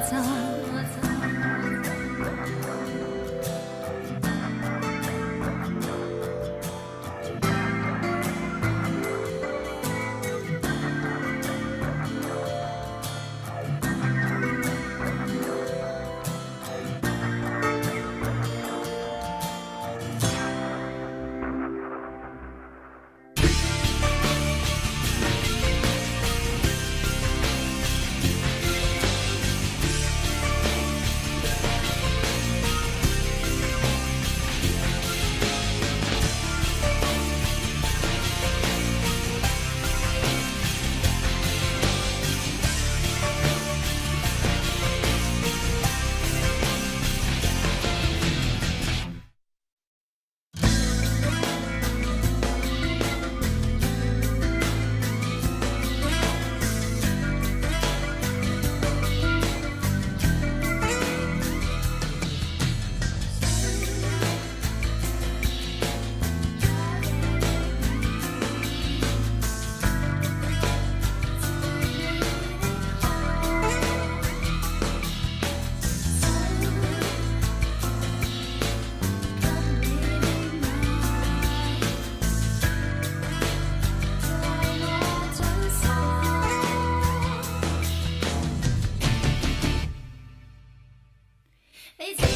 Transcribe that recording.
走。It's